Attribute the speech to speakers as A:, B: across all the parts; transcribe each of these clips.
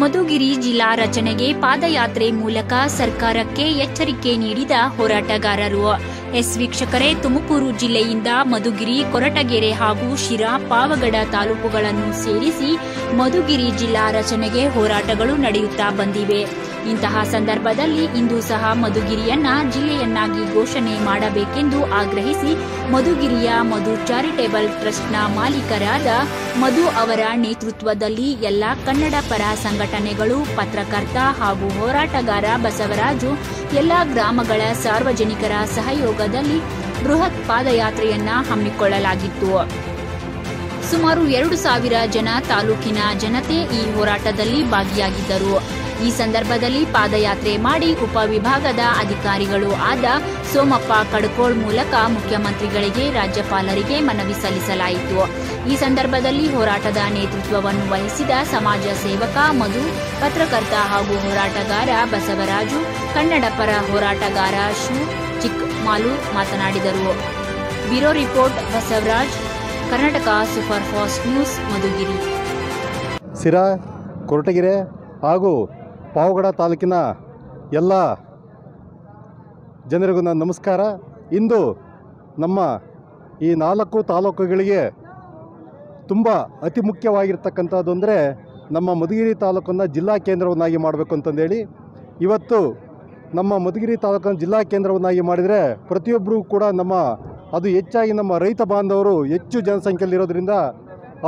A: ಮಧುಗಿರಿ ಜಿಲ್ಲಾ ರಚನೆಗೆ ಪಾದಯಾತ್ರೆ ಮೂಲಕ ಸರ್ಕಾರಕ್ಕೆ ಎಚ್ಚರಿಕೆ ನೀಡಿದ ಹೋರಾಟಗಾರರು. ಎಸ್ ವೀಕ್ಷಕರೇ, ತುಮಕೂರು ಜಿಲ್ಲೆಯಿಂದ ಮಧುಗಿರಿ, ಕೊರಟಗೆರೆ ಹಾಗೂ ಶಿರಾ, ಪಾವಗಡ ತಾಲೂಕುಗಳನ್ನು ಸೇರಿಸಿ ಮಧುಗಿರಿ ಜಿಲ್ಲಾ ರಚನೆಗೆ ಹೋರಾಟಗಳು ನಡೆಯುತ್ತಾ ಬಂದಿವೆ. ಇಂತಹ ಸಂದರ್ಭದಲ್ಲಿ ಇಂದು ಸಹ ಮಧುಗಿರಿಯನ್ನ ಜಿಲ್ಲೆಯನ್ನಾಗಿ ಘೋಷಣೆ ಮಾಡಬೇಕೆಂದು ಆಗ್ರಹಿಸಿ ಮಧುಗಿರಿಯ ಮಧು ಚಾರಿಟೇಬಲ್ ಟ್ರಸ್ಟ್ನ ಮಾಲೀಕರಾದ ಮಧು ಅವರ ನೇತೃತ್ವದಲ್ಲಿ ಎಲ್ಲ ಕನ್ನಡ ಪರ ಸಂಘಟನೆಗಳು ಪತ್ರಕರ್ತ ಹಾಗೂ ಹೋರಾಟಗಾರ ಬಸವರಾಜು ಎಲ್ಲ ಗ್ರಾಮಗಳ ಸಾರ್ವಜನಿಕರ ಸಹಯೋಗದಲ್ಲಿ ಬೃಹತ್ ಪಾದಯಾತ್ರೆಯನ್ನ ಹಮ್ಮಿಕೊಳ್ಳಲಾಗಿತ್ತು. ಸುಮಾರು ಎರಡು ಸಾವಿರ ಜನ ತಾಲೂಕಿನ ಜನತೆ ಈ ಹೋರಾಟದಲ್ಲಿ ಭಾಗಿಯಾಗಿದ್ದರು. ಈ ಸಂದರ್ಭದಲ್ಲಿ ಪಾದಯಾತ್ರೆ ಮಾಡಿ ಉಪವಿಭಾಗದ ಅಧಿಕಾರಿಗಳು ಆದ ಸೋಮಪ್ಪ ಕಡ್ಕೋಳ್ ಮೂಲಕ ಮುಖ್ಯಮಂತ್ರಿಗಳಿಗೆ, ರಾಜ್ಯಪಾಲರಿಗೆ ಮನವಿ ಸಲ್ಲಿಸಲಾಯಿತು. ಈ ಸಂದರ್ಭದಲ್ಲಿ ಹೋರಾಟದ ನೇತೃತ್ವವನ್ನು ವಹಿಸಿದ ಸಮಾಜ ಸೇವಕ ಮಧು, ಪತ್ರಕರ್ತ ಹಾಗೂ ಹೋರಾಟಗಾರ ಬಸವರಾಜು ಕನ್ನಡ ಪರ ಹೋರಾಟಗಾರ ಶು, ಚಿಕ್ಕಮಾಲು ಮಾತನಾಡಿದರು. Bureau report, Basavaraj, Karnataka super fast news, Madhugiri.
B: Sira, Koratagere ಹಾಗೂ ಪಾವಗಡ ತಾಲೂಕಿನ ಎಲ್ಲ ಜನರಿಗೂ ನನ್ನ ನಮಸ್ಕಾರ. ಇಂದು ನಮ್ಮ ಈ ನಾಲ್ಕು ತಾಲೂಕುಗಳಿಗೆ ತುಂಬ ಅತಿ ಮುಖ್ಯವಾಗಿರ್ತಕ್ಕಂಥದ್ದು ಅಂದರೆ ನಮ್ಮ ಮಧುಗಿರಿ ತಾಲೂಕನ್ನು ಜಿಲ್ಲಾ ಕೇಂದ್ರವನ್ನಾಗಿ ಮಾಡಬೇಕು ಅಂತಂದೇಳಿ. ಇವತ್ತು ನಮ್ಮ ಮಧುಗಿರಿ ತಾಲೂಕನ್ನು ಜಿಲ್ಲಾ ಕೇಂದ್ರವನ್ನಾಗಿ ಮಾಡಿದರೆ ಪ್ರತಿಯೊಬ್ಬರೂ ಕೂಡ ನಮ್ಮ ಅದು ಹೆಚ್ಚಾಗಿ ನಮ್ಮ ರೈತ ಬಾಂಧವರು ಹೆಚ್ಚು ಜನಸಂಖ್ಯೆಯಲ್ಲಿರೋದ್ರಿಂದ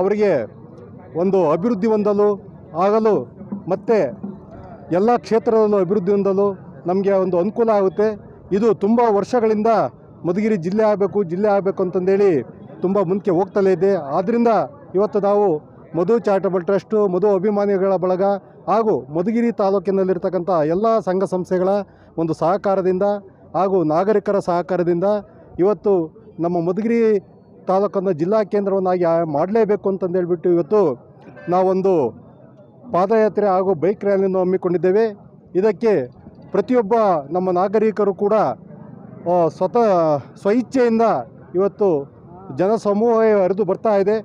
B: ಅವರಿಗೆ ಒಂದು ಅಭಿವೃದ್ಧಿ ಹೊಂದಲು ಆಗಲು ಮತ್ತು ಎಲ್ಲ ಕ್ಷೇತ್ರದಲ್ಲೂ ಅಭಿವೃದ್ಧಿ ಹೊಂದಲು ನಮಗೆ ಒಂದು ಅನುಕೂಲ ಆಗುತ್ತೆ. ಇದು ತುಂಬ ವರ್ಷಗಳಿಂದ ಮಧುಗಿರಿ ಜಿಲ್ಲೆ ಆಗಬೇಕು ಜಿಲ್ಲೆ ಆಗಬೇಕು ಅಂತಂದೇಳಿ ತುಂಬ ಮುಂದಕ್ಕೆ ಹೋಗ್ತಲೇ ಇದೆ. ಆದ್ದರಿಂದ ಇವತ್ತು ನಾವು ಮಧು ಚಾರಿಟಬಲ್ ಟ್ರಸ್ಟು, ಮಧು ಅಭಿಮಾನಿಗಳ ಬಳಗ ಹಾಗೂ ಮಧುಗಿರಿ ತಾಲೂಕಿನಲ್ಲಿರ್ತಕ್ಕಂಥ ಎಲ್ಲ ಸಂಘ ಸಂಸ್ಥೆಗಳ ಒಂದು ಸಹಕಾರದಿಂದ ಹಾಗೂ ನಾಗರಿಕರ ಸಹಕಾರದಿಂದ ಇವತ್ತು ನಮ್ಮ ಮಧುಗಿರಿ ತಾಲೂಕನ್ನು ಜಿಲ್ಲಾ ಕೇಂದ್ರವನ್ನಾಗಿ ಮಾಡಲೇಬೇಕು ಅಂತಂದೇಳ್ಬಿಟ್ಟು ಇವತ್ತು ನಾವೊಂದು ಪಾದಯಾತ್ರೆ ಹಾಗೂ ಬೈಕ್ ರ್ಯಾಲಿಯನ್ನು ಹಮ್ಮಿಕೊಂಡಿದ್ದೇವೆ. ಇದಕ್ಕೆ ಪ್ರತಿಯೊಬ್ಬ ನಮ್ಮ ನಾಗರಿಕರು ಕೂಡ ಸ್ವತಃ ಸ್ವಇಚ್ಛೆಯಿಂದ ಇವತ್ತು ಜನಸಮೂಹವೇ ಹರಿದು ಬರ್ತಾ ಇದೆ.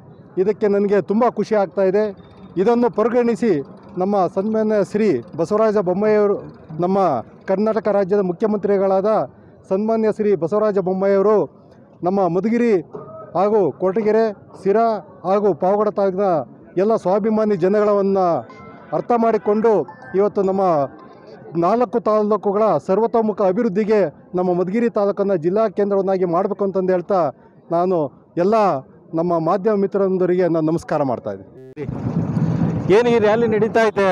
B: ಇದಕ್ಕೆ ನನಗೆ ತುಂಬ ಖುಷಿ ಆಗ್ತಾ ಇದೆ. ಇದನ್ನು ಪರಿಗಣಿಸಿ ನಮ್ಮ ಸನ್ಮಾನ್ಯ ಶ್ರೀ ಬಸವರಾಜ ಬೊಮ್ಮಾಯಿಯವರು, ನಮ್ಮ ಕರ್ನಾಟಕ ರಾಜ್ಯದ ಮುಖ್ಯಮಂತ್ರಿಗಳಾದ ಸನ್ಮಾನ್ಯ ಶ್ರೀ ಬಸವರಾಜ ಬೊಮ್ಮಾಯಿಯವರು, ನಮ್ಮ ಮಧುಗಿರಿ ಹಾಗೂ ಕೊರಟಗೆರೆ ಸಿರಾ ಹಾಗೂ ಪಾವಗಡ ತಾಲೂಕಿನ ಎಲ್ಲ ಸ್ವಾಭಿಮಾನಿ ಜನಗಳನ್ನು ಅರ್ಥ ಮಾಡಿಕೊಂಡು ಇವತ್ತು ನಮ್ಮ ನಾಲ್ಕು ತಾಲೂಕುಗಳ ಸರ್ವತೋಮುಖ ಅಭಿವೃದ್ಧಿಗೆ ನಮ್ಮ ಮಧುಗಿರಿ ತಾಲೂಕನ್ನು ಜಿಲ್ಲಾ ಕೇಂದ್ರವನ್ನಾಗಿ ಮಾಡಬೇಕು ಅಂತಂದು ಹೇಳ್ತಾ ನಾನು ಎಲ್ಲ ನಮ್ಮ ಮಾಧ್ಯಮ ಮಿತ್ರರೊಂದರಿಗೆ ನಾನು ನಮಸ್ಕಾರ ಮಾಡ್ತಾ ಇದ್ದೀನಿ.
C: ಏನು ಈ ರ್ಯಾಲಿ ನಡೀತಾ ಇದೆ?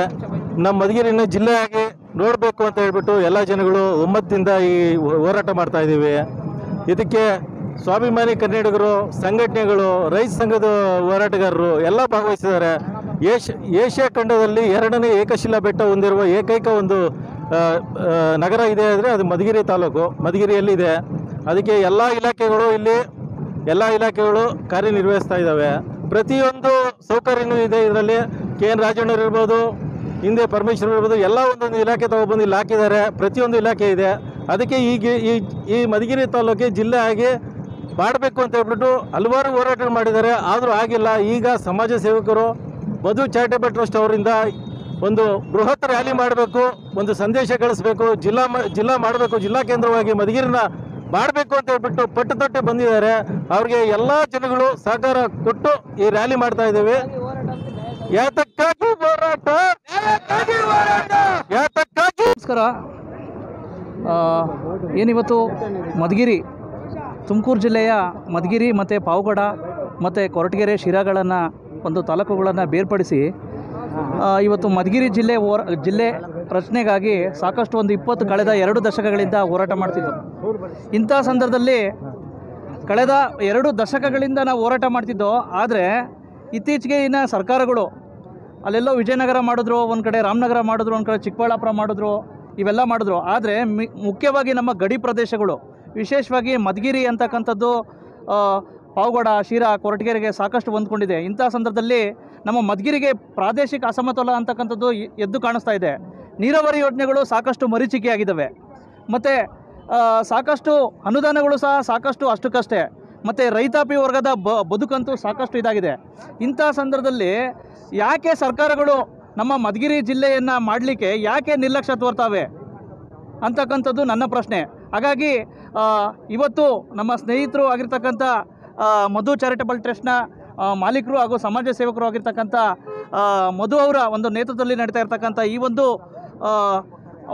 C: ನಮ್ಮ ಮಧುಗಿರಿನ ಜಿಲ್ಲೆಯಾಗಿ ನೋಡಬೇಕು ಅಂತ ಹೇಳ್ಬಿಟ್ಟು ಎಲ್ಲ ಜನಗಳು ಒಮ್ಮತ್ತಿಂದ ಈ ಹೋರಾಟ ಮಾಡ್ತಾ ಇದ್ದೀವಿ. ಇದಕ್ಕೆ ಸ್ವಾಭಿಮಾನಿ ಕನ್ನಡಿಗರು, ಸಂಘಟನೆಗಳು, ರೈತ ಸಂಘದ ಹೋರಾಟಗಾರರು ಎಲ್ಲ ಭಾಗವಹಿಸಿದ್ದಾರೆ. ಏಷ್, ಏಷ್ಯಾ ಖಂಡದಲ್ಲಿ ಎರಡನೇ ಏಕಶಿಲಾ ಬೆಟ್ಟ ಹೊಂದಿರುವ ಏಕೈಕ ಒಂದು ನಗರ ಇದೆ ಅಂದರೆ ಅದು ಮಧುಗಿರಿ ತಾಲೂಕು ಮಧುಗಿರಿಯಲ್ಲಿದೆ ಅದಕ್ಕೆ ಎಲ್ಲ ಇಲಾಖೆಗಳು ಇಲ್ಲಿ, ಎಲ್ಲ ಇಲಾಖೆಗಳು ಕಾರ್ಯನಿರ್ವಹಿಸ್ತಾ ಇದ್ದಾವೆ. ಪ್ರತಿಯೊಂದು ಸೌಕರ್ಯನೂ ಇದೆ ಇದರಲ್ಲಿ. ಕೆ ಎನ್ ರಾಜಣ್ಣವ್ರು ಇರ್ಬೋದು, ಹಿಂದೆ ಪರಮೇಶ್ವರ್ ಇರ್ಬೋದು, ಎಲ್ಲ ಒಂದೊಂದು ಇಲಾಖೆ ತಗೊಬಂದು ಇಲ್ಲಿ ಹಾಕಿದ್ದಾರೆ. ಪ್ರತಿಯೊಂದು ಇಲಾಖೆ ಇದೆ. ಅದಕ್ಕೆ ಈ ಈ ಮಧುಗಿರಿ ತಾಲೂಕಿಗೆ ಜಿಲ್ಲೆ ಆಗಿ ಮಾಡಬೇಕು ಅಂತ ಹೇಳ್ಬಿಟ್ಟು ಹಲವಾರು ಹೋರಾಟ ಮಾಡಿದ್ದಾರೆ. ಆದರೂ ಆಗಿಲ್ಲ. ಈಗ ಸಮಾಜ ಸೇವಕರು ಮಧು ಚಾರಿಟೇಬಲ್ ಟ್ರಸ್ಟ್ ಅವರಿಂದ ಒಂದು ಬೃಹತ್ ರ್ಯಾಲಿ ಮಾಡಬೇಕು, ಒಂದು ಸಂದೇಶ ಕಳಿಸ್ಬೇಕು, ಜಿಲ್ಲಾ ಜಿಲ್ಲಾ ಮಾಡಬೇಕು, ಜಿಲ್ಲಾ ಕೇಂದ್ರವಾಗಿ ಮಧುಗಿರಿನ ಮಾಡಬೇಕು ಅಂತ ಹೇಳ್ಬಿಟ್ಟು ಪಟ್ಟು ತೊಟ್ಟೆ ಬಂದಿದ್ದಾರೆ. ಅವ್ರಿಗೆ ಎಲ್ಲ ಜನಗಳು ಸಹಕಾರ ಕೊಟ್ಟು ಈ ರ್ಯಾಲಿ ಮಾಡ್ತಾ ಇದ್ದೇವೆ. ಯಾತಕ್ಕಾಗಿ ಹೋರಾಟ? ಯಾತಕ್ಕಾಗಿ
D: ನಮಸ್ಕಾರ. ಏನಿವತ್ತು ಮಧುಗಿರಿ ತುಮಕೂರು ಜಿಲ್ಲೆಯ ಮಧುಗಿರಿ ಮತ್ತು ಪಾವಗಡ ಮತ್ತು ಕೊರಟಗೆರೆ ಶಿರಾಗಳನ್ನು ಒಂದು ತಾಲೂಕುಗಳನ್ನು ಬೇರ್ಪಡಿಸಿ ಇವತ್ತು ಮಧುಗಿರಿ ಜಿಲ್ಲೆ ಹೋರ ಜಿಲ್ಲೆ ರಚನೆಗಾಗಿ ಸಾಕಷ್ಟು ಒಂದು ಇಪ್ಪತ್ತು ಕಳೆದ ಎರಡು ದಶಕಗಳಿಂದ ಹೋರಾಟ ಮಾಡ್ತಿದ್ದರು ಇಂಥ ಸಂದರ್ಭದಲ್ಲಿ ಕಳೆದ ಎರಡು ದಶಕಗಳಿಂದ ನಾವು ಹೋರಾಟ ಮಾಡ್ತಿದ್ದೋ, ಆದರೆ ಇತ್ತೀಚೆಗೆ ಇನ್ನು ಸರ್ಕಾರಗಳು ಅಲ್ಲೆಲ್ಲೋ ವಿಜಯನಗರ ಮಾಡಿದ್ರು, ಒಂದು ಕಡೆ ರಾಮನಗರ ಮಾಡಿದ್ರು, ಒಂದು ಕಡೆ ಚಿಕ್ಕಬಳ್ಳಾಪುರ ಮಾಡಿದ್ರು, ಇವೆಲ್ಲ ಮಾಡಿದ್ರು. ಆದರೆ ಮುಖ್ಯವಾಗಿ ನಮ್ಮ ಗಡಿ ಪ್ರದೇಶಗಳು ವಿಶೇಷವಾಗಿ ಮಧುಗಿರಿ ಅಂತಕ್ಕಂಥದ್ದು ಪಾವಗಡ, ಶಿರಾ, ಕೊರಟಗೆರೆಗೆ ಸಾಕಷ್ಟು ಹೊಂದ್ಕೊಂಡಿದೆ. ಇಂಥ ಸಂದರ್ಭದಲ್ಲಿ ನಮ್ಮ ಮಧುಗಿರಿಗೆ ಪ್ರಾದೇಶಿಕ ಅಸಮತೋಲ ಅಂತಕ್ಕಂಥದ್ದು ಎದ್ದು ಕಾಣಿಸ್ತಾ ಇದೆ. ನೀರಾವರಿ ಯೋಜನೆಗಳು ಸಾಕಷ್ಟು ಮರೀಚಿಕೆಯಾಗಿದ್ದಾವೆ. ಮತ್ತು ಸಾಕಷ್ಟು ಅನುದಾನಗಳು ಸಹ ಸಾಕಷ್ಟು ಅಷ್ಟಕ್ಕಷ್ಟೇ. ಮತ್ತು ರೈತಾಪಿ ವರ್ಗದ ಬ, ಬದುಕಂತೂ ಸಾಕಷ್ಟು ಇದಾಗಿದೆ. ಇಂಥ ಸಂದರ್ಭದಲ್ಲಿ ಯಾಕೆ ಸರ್ಕಾರಗಳು ನಮ್ಮ ಮಧುಗಿರಿ ಜಿಲ್ಲೆಯನ್ನು ಮಾಡಲಿಕ್ಕೆ ಯಾಕೆ ನಿರ್ಲಕ್ಷ್ಯ ತೋರ್ತಾವೆ ಅಂತಕ್ಕಂಥದ್ದು ನನ್ನ ಪ್ರಶ್ನೆ. ಹಾಗಾಗಿ ಇವತ್ತು ನಮ್ಮ ಸ್ನೇಹಿತರು ಆಗಿರ್ತಕ್ಕಂಥ ಮಧು ಚಾರಿಟಬಲ್ ಟ್ರಸ್ಟ್ನ ಮಾಲೀಕರು ಹಾಗೂ ಸಮಾಜ ಸೇವಕರು ಆಗಿರ್ತಕ್ಕಂಥ ಮಧು ಅವರ ಒಂದು ನೇತೃತ್ವದಲ್ಲಿ ನಡೀತಾ ಇರ್ತಕ್ಕಂಥ ಈ ಒಂದು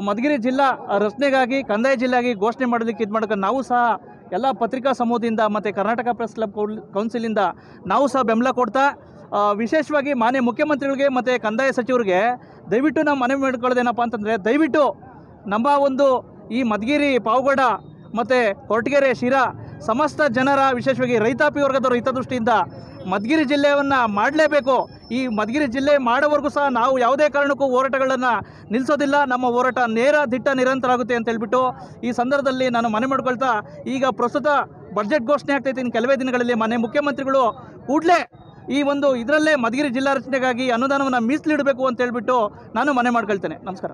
D: ಮಧುಗಿರಿ ಜಿಲ್ಲಾ ರಚನೆಗಾಗಿ ಕಂದಾಯ ಜಿಲ್ಲೆಯಾಗಿ ಘೋಷಣೆ ಮಾಡೋದಕ್ಕೆ ಇದು ಮಾಡೋಕ್ಕೆ ನಾವು ಸಹ ಎಲ್ಲ ಪತ್ರಿಕಾ ಸಮೂಹದಿಂದ ಮತ್ತು ಕರ್ನಾಟಕ ಪ್ರೆಸ್ ಕ್ಲಬ್ ಕೌಲ್- ಕೌನ್ಸಿಲಿಂದ ನಾವು ಸಹ ಬೆಂಬಲ ಕೊಡ್ತಾ ವಿಶೇಷವಾಗಿ ಮಾನ್ಯ ಮುಖ್ಯಮಂತ್ರಿಗಳಿಗೆ ಮತ್ತು ಕಂದಾಯ ಸಚಿವರಿಗೆ ದಯವಿಟ್ಟು ನಾವು ಮನವಿ ಮಾಡ್ಕೊಳ್ಳೋದೇನಪ್ಪ ಅಂತಂದರೆ ದಯವಿಟ್ಟು ನಮ್ಮ ಒಂದು ಈ ಮಧುಗಿರಿ, ಪಾವಗಡ ಮತ್ತು ಕೊರಟಗೆರೆ, ಶಿರಾ ಸಮಸ್ತ ಜನರ, ವಿಶೇಷವಾಗಿ ರೈತಾಪಿ ವರ್ಗದವರ ಹಿತದೃಷ್ಟಿಯಿಂದ ಮಧುಗಿರಿ ಜಿಲ್ಲೆಯನ್ನು ಮಾಡಲೇಬೇಕು. ಈ ಮಧುಗಿರಿ ಜಿಲ್ಲೆ ಮಾಡೋವರೆಗೂ ಸಹ ನಾವು ಯಾವುದೇ ಕಾರಣಕ್ಕೂ ಹೋರಾಟಗಳನ್ನು ನಿಲ್ಲಿಸೋದಿಲ್ಲ ನಮ್ಮ ಹೋರಾಟ ನೇರ ದಿಟ್ಟ ನಿರಂತರ ಆಗುತ್ತೆ ಅಂತ ಹೇಳ್ಬಿಟ್ಟು ಈ ಸಂದರ್ಭದಲ್ಲಿ ನಾನು ಮನೆ ಮಾಡ್ಕೊಳ್ತಾ, ಈಗ ಪ್ರಸ್ತುತ ಬಜೆಟ್ ಘೋಷಣೆ ಆಗ್ತೈತೆ ಕೆಲವೇ ದಿನಗಳಲ್ಲಿ ಮನೆ ಮುಖ್ಯಮಂತ್ರಿಗಳು ಕೂಡಲೇ ಈ ಒಂದು ಇದರಲ್ಲೇ ಮಧುಗಿರಿ ಜಿಲ್ಲಾ ರಚನೆಗಾಗಿ ಅನುದಾನವನ್ನು ಮೀಸಲಿಡಬೇಕು ಅಂತ ಹೇಳ್ಬಿಟ್ಟು ನಾನು ಮನೆ ಮಾಡ್ಕೊಳ್ತೇನೆ. ನಮಸ್ಕಾರ.